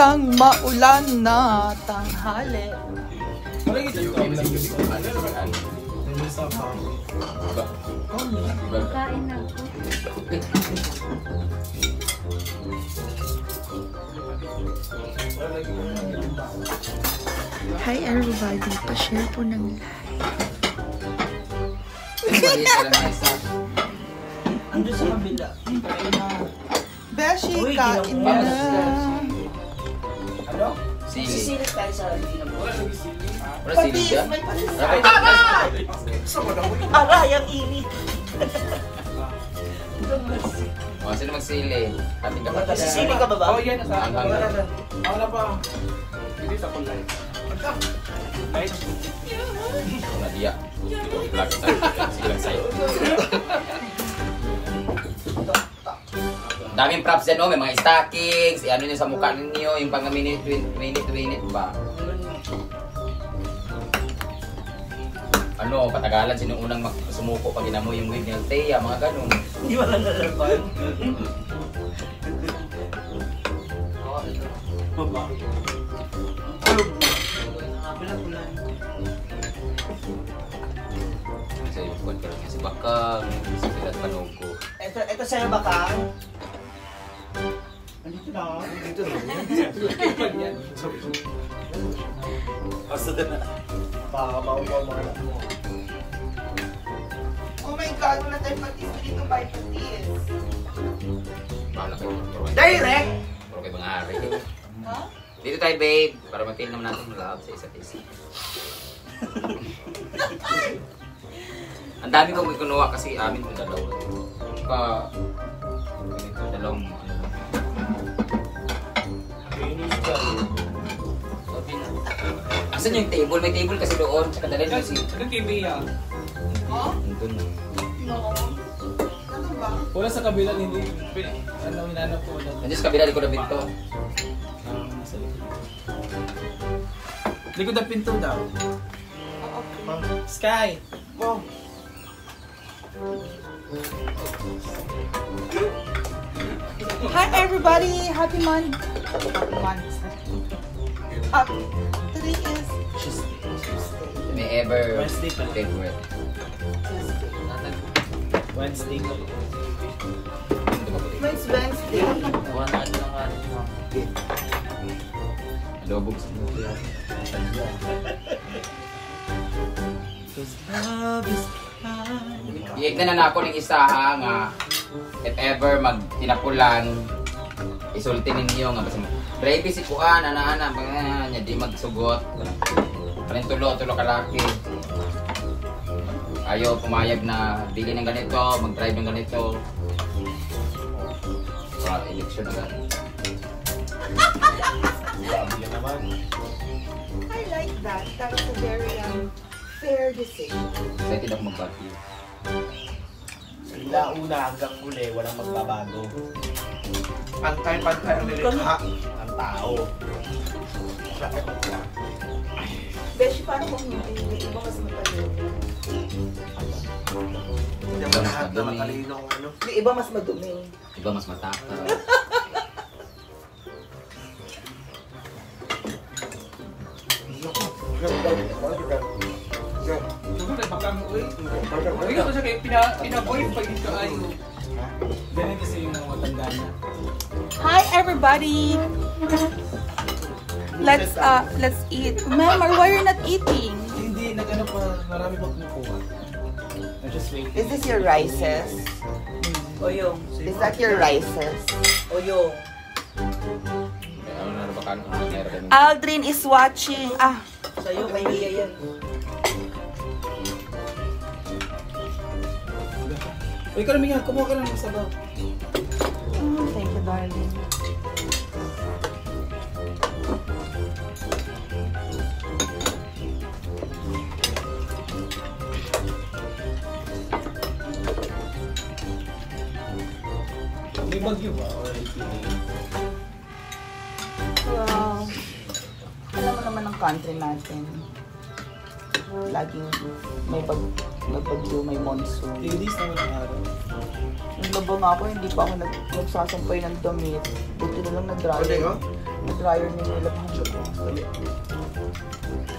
isang maulan na tanghali. Kain na. Hi everybody, pa-share po ng Ando sa kabila. Beshi, kain na. Sili. Sisilip tayo sa Lina mo. Wala sili dyan? may patis. Aray, ang init. O, sino magsili? Sisili ka ba ba? Oh, yan. Ang hanggang. Na pa. Hindi sa kulay. Light. Wala diya. Sa. Sige lang sa'yo. Daming props dyan, no? May mga stockings, ano nyo sa mukha ninyo, yung pang minute, minute to minute ba? Ano, patagalan, sino unang sumuko pag inamo yung wig ni Althea, mga ganun. Hindi wala nalaban. Baba. Tulog na. Bulan-bulan. Kasi Pilat Panugo. Ito, ito sa'yo ba, Kang? Andito na. Andito na. Basta na. Baka anak mo. Oh my God, wala tayong patis dito by patis. Bahala kayo. Direct! Puro kayo mga. Ha? Dito tayo, babe, para mag-feel naman natin love sa isa't isa. Ang dami kong kinuha kasi amin kung dalawa. Pa, ganito, dalawang Asan yung table? May table kasi doon. Sa kadalhin kasi. Ano kay Bea? Oh? Doon. No. Ba? Wala sa kabila hindi. Ano, hinanap ko. Ano? Nandiyan sa kabila, di ko na binto. Ah, nasa likod. Likod ng pinto daw. Okay. Sky! Wow. Hi everybody! Happy month! Happy month. Happy. Today is May ever Wednesday pala. favorite. Wednesday ko. It's Wednesday. Wala na lang Adobog sa mga Iignan na ako ng isa ha nga if ever mag tinapulan isulti ninyo nga basta Brave si Kuan, ana-ana, mga nya di magsugot. Kanin tulo, tulo kalaki. Ayaw pumayag na bili ng ganito, mag-drive ng ganito. Para election na ganito. I like that. That was a very um, fair decision. Excited ako magbati. Simula una hanggang huli, walang magbabago. Pantay-pantay ang nilikha ng tao. Beshi, paano kung hindi? Iba mas matalino. Hindi mo lahat na matalino ano. May iba mas madumi. Iba mas matakaw. everybody! Let's uh let's eat. Ma'am, why you're not eating? Hindi, nag-ano pa, marami pa kumukuha. I'm just waiting. Is this your rices? Oyong. Is that your rices? Oyong. Ano kami. Aldrin is watching. Ah, Sa'yo, kay Mia yan. Uy, naman kumuha ka lang ng sabaw. oh, thank you, darling. May bagyo ba? Or? Wow. Alam mo naman ang country natin. Laging may bag may bagyo, may monsoon. Ladies na walang araw. Yung labo nga ako, hindi pa ako nag nagsasampay ng damit. Buti na lang Pwede nag-dry. ko? Dryer ni nila Dali.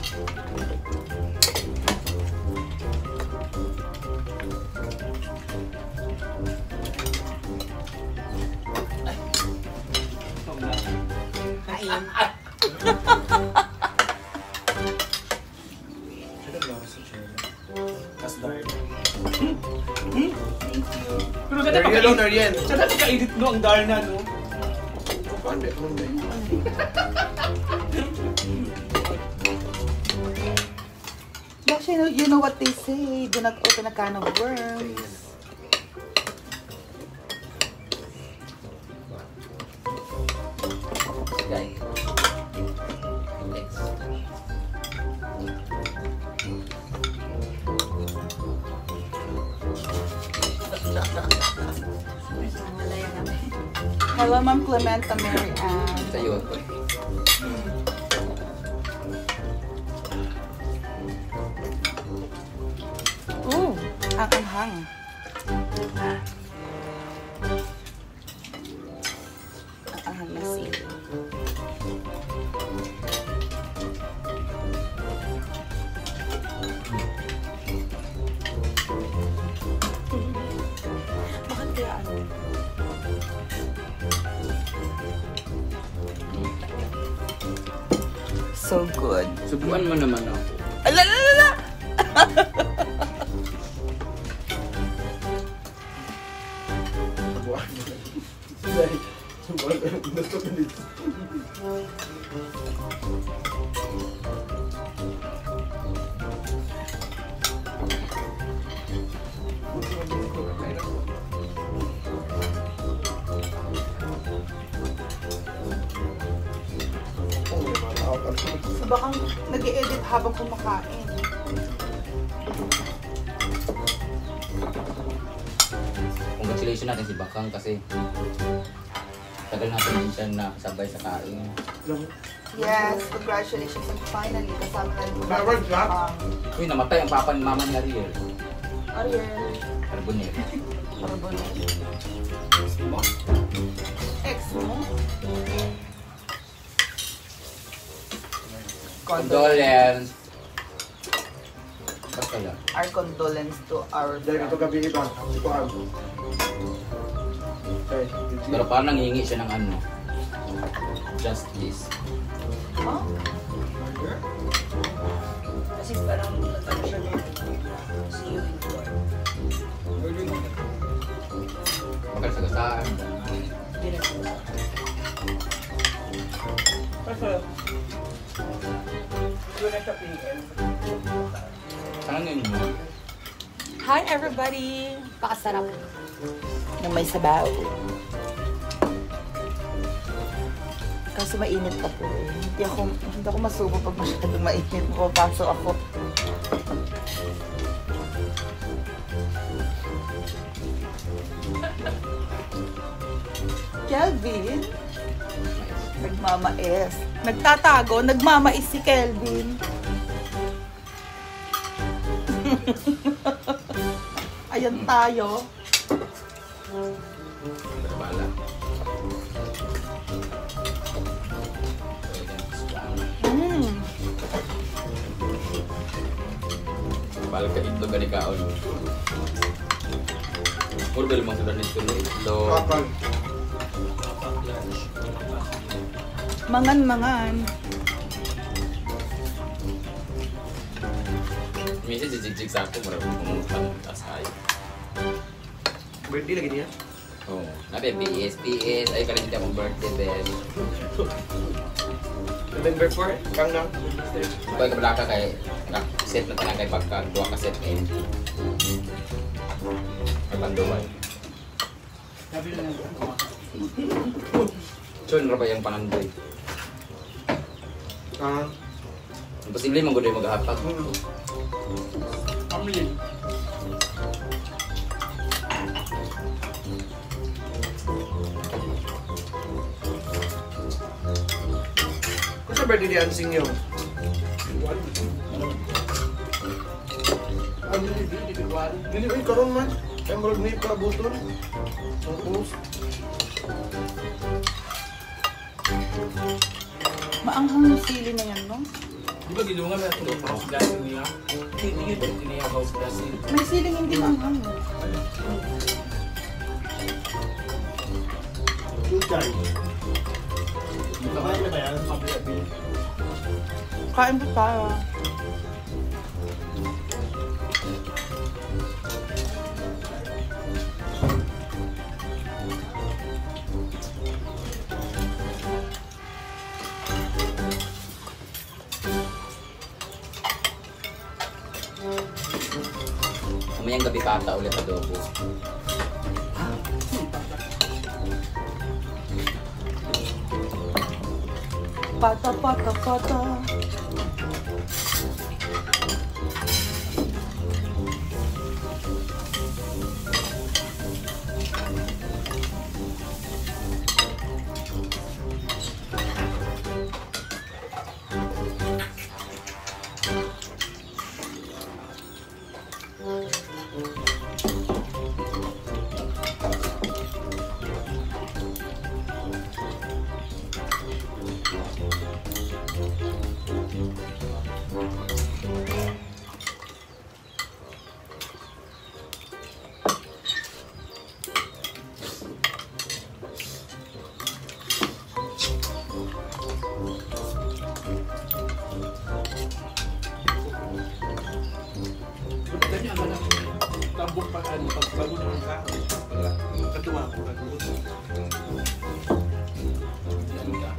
Sino ba dark. Pero sa Nariel, oh, napaka-edit. Nariel. Sa napaka-edit no, ang Darna no. Paano? Ano ba yun? Actually, you know what they say. Do not open a can of worms. Hello, Ma'am Clementa Mary Ann. Sa'yo. Ooh, ang anghang. So good. Subuan mo naman ako. Alalala! Subuan mo. Dahil, subuan mo. Gusto pa. So baka nag-edit habang kumakain. Congratulations natin si Bakang kasi tagal natin din siya nakasabay sa kain. Yes, congratulations and finally kasama na yung Bawal ka? um, Uy, namatay ang papa ni mama ni Ariel. Ariel Carbonero. Carbonell. Ex mo? Condolence. Ba't kaya? Our condolence to our Dahil ito gabi iba. Okay. Pero parang nangihingi siya ng ano. Justice. Oh? Kasi parang natalo siya ngayon. See you in court. Pagkasagasaan. Hindi na Hi everybody! Pakasarap. Nang may sabaw. Kaso mainit pa po. Hindi ako, hindi ako masubo pag masyadong mainit. Pumapasok ako. Kelvin? Nagmamais. Nagtatago, nagmamais si Kelvin. Ayan tayo. Bala. Mm. Bala ka itlog ni kaon. Puro dali mga sudan nito no itlog. Mangan-mangan. Minsan jijigjig sa ako, marami pumutang tas ay. Birthday lagi niya. Oo. Nabi, PS, PS. Ay, karin hindi akong birthday, Ben. November 4, kang na. Ikaw ay kabala ka kay set na tanang kay pagka duwa ka set eh. Ay, panduway. Sabi na lang Chon, ra ba yung panandoy? Ah. Imposible mong gudoy maghahatag. Pamilin. Kung sa birthday dancing yun. Ano yung individual? Dili, ay, karon man. Kaya marag na pa buton. Ang post. Maanghang yung sili na yan, no? Di ba gilungan na itong house blessing niya? Hindi yun yung niya house blessing. May siling hindi maanghang. eh. Tutan. Nakain na ba yan? Kain po tayo. Mamayang gabi pata ulit adobo. Pata, pata, pata. Tambok pa ano, pagbago ng ka. Katuwa ko, katuwa. Yan ka.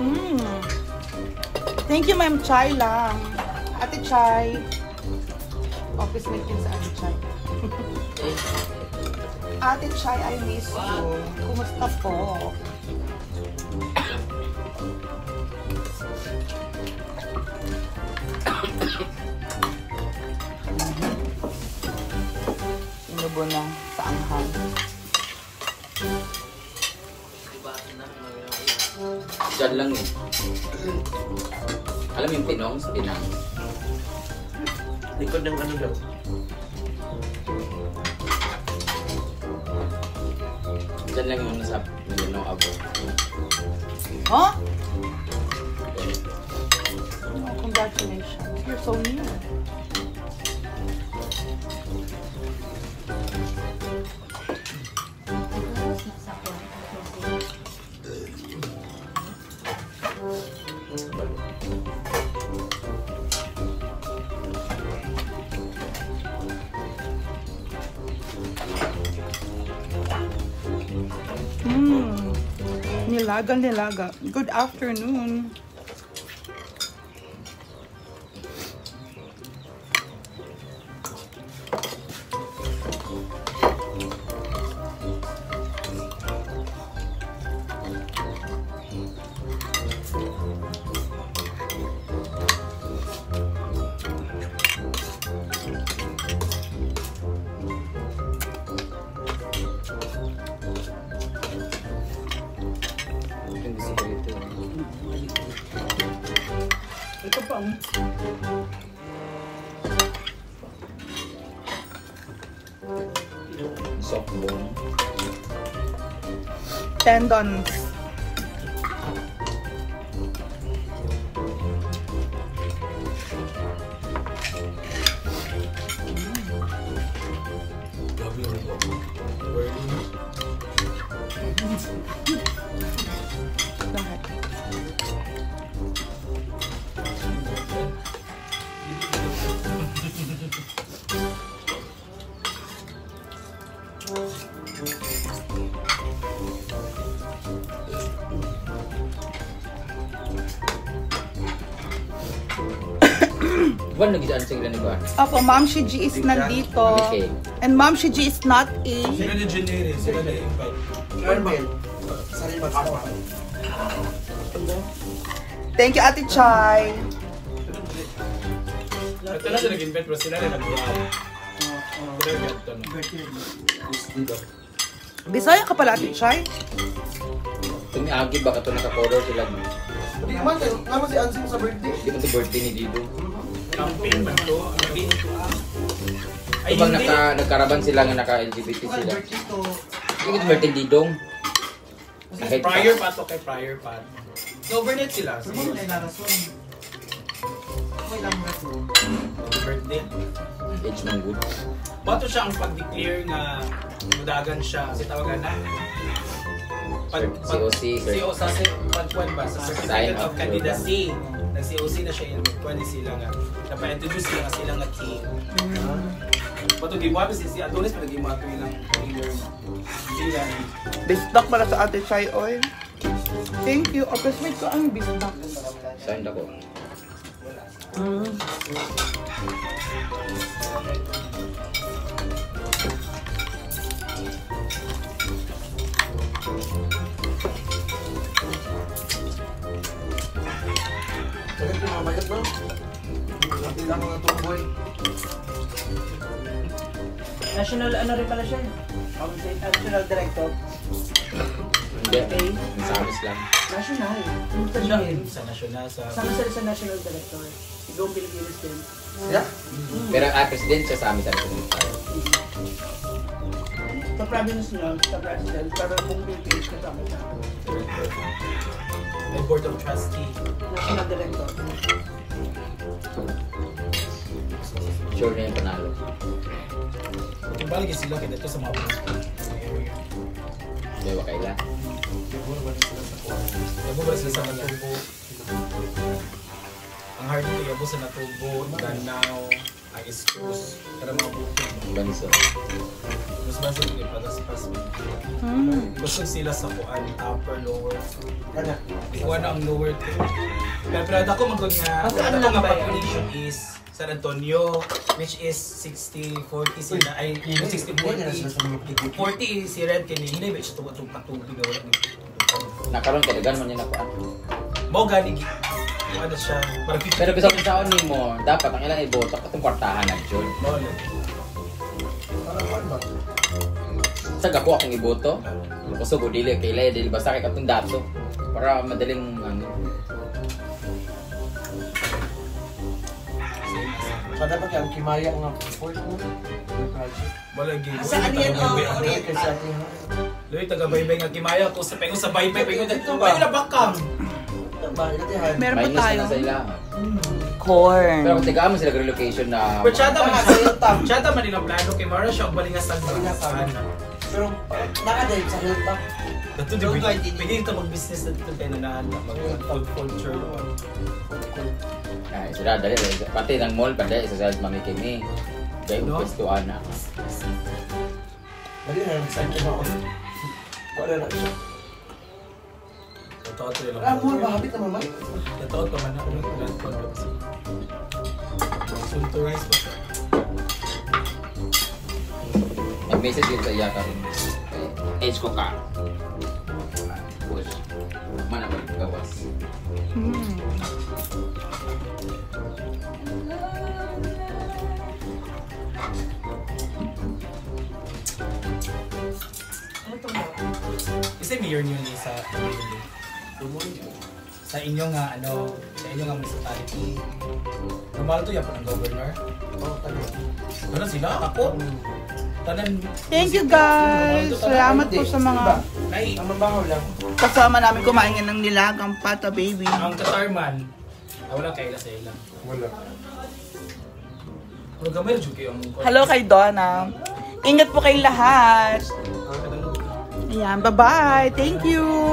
Mm. Thank you, Ma'am Chai lang. Ate Chai. Office mate yun sa Ate Chai. Ate Chai, I miss you. Kumusta po? Inubo na sa anghang. Diyan lang eh. Alam mo yung pinong sa pinang? Likod ng ano daw. Diyan lang yung nasa pinong abo. Huh? Oh, congratulations. You're so new. Nilaga, nilaga. Good afternoon. Soft bone. Tendons. Lahat. Buwan nag-isaan sa ilan ni Buwan? Apo, Ma'am Shiji is nandito. Okay. And Ma'am Shiji is not a... Sila ni Janere, sila ni invite. Carmel. Sarili. Thank you, Ate Chai. Ito na sila nag-invite, pero sila? Gusti daw. Bisaya ka pala, Ate Chai? Tung Umiagi ba ka ito naka-color sila? Hindi man, naman si Ansing sa birthday. Di ba ito birthday ni Dido? Campaign ba ito? Ito ah. Bang naka, nagkaraban sila nga naka-LGBT Well, sila? birthday to. Hindi ni Didong. Kahit Prior pa to kay prior pa. Overnight sila. Mga na rason. Okay lang rason. Birthday. Age man good. Bato siya ang pag-declare nga mudagan siya. Kasi tawagan na. Pag, COC, sir. COC sa pagkuan ba? Sa Sign Certificate of Candidacy. Nag-COC na siya yung kuan sila nga. Napa-introduce sila nga sila nga king. Bato gibuhat si si Adonis pa gibuhat ko ilang leader. Ilan. Bistak para sa ate chai oil. Thank you. Appreciate ko ang bistak. Signed ako. Mm. Sabi no? Sabi lang mga tumboy. National ano rin pala siya. National director. Hindi. Masamis lang. National. Yung Siya sabihin. sa nasyonal sa Sama sila sa national director. Igong Pilipinas din. Yeah? Pero ah, president siya sa amin sa president. Sa province niya, sa president, pero kung Pilipinas kasama siya. may board of trustee. National director. Sure na yung panalo. Kung balik sila kaya dito sa mga area. Hindi ba kaila? Yabo ba sila sa natubo? Ang hard ko yabo sa natubo, Danao, Aiskus, kada mga bukid. Banso. Mas ba sila ipagaspas mo? Hmm. Gusto sila sa kuan, upper, lower. Kanya. Ikuha na ang lower ko. Pero pero ako magod nga, Ang saan ako lang ba population is San Antonio, which is 60-40 sila, ay 60-40. 40 si Red Kenny, hindi ba siya itong patubig na wala ni Nakaroon ka, dagan man yun ako. ah. Mo gani, ano siya, parang 50 Pero bisa kung saan ni mo, dapat ang ilang iboto katong kwartahan na Jun. Mo, Parang kwan ba? Sa gako akong iboto, kusog o dili, kaila dili basta kay katong dato. Para madaling ano. So dapat yung kimaya nga support mo. Yung project. wala gini. Saan yan, oh, kasi ating Loy, taga baybay nga kimaya ko sa pengo sa baybay, pengo Ito dito ba? ba? na bakam. ba? Meron pa tayo. na na. Corn. Pero kung tigaan mo sila relocation na Pero chata man sa hilltop. chata man nila plano kay Mara siya og balingas sa sana. Pero nakadahil sa hilltop. Dato di pwede pwede ito mag-business na dito tayo na mag food culture. Ay, sila dali pati ng mall pa dali sa mami kimi. Dahil No? no? pwestuhan na. Dali na, saan ko ba ako? Wala na siya. Totoo to lang. Ah, mo ba habit na mamay? Totoo to man ako ng platform kasi. Sulturize pa siya. Nag-message yun sa iya ka rin. Age ko ka. Push. Mana ba gawas? Hmm. Kasi mayor niyo ni sa sa inyo nga ano, sa inyo nga municipality. Normal to yan pa ng governor. Oo, tayo. Ano sila? Ako? Tanan. Thank you guys. Salamat po sa mga Nay, Ang mabaho lang. kasama namin kumain nga ng nilagang pata baby. ang Katarman, ah, wala kaila sa ila. Wala. Hello kay Donna. Ingat po kayong lahat. Ayan, bye-bye. Thank you.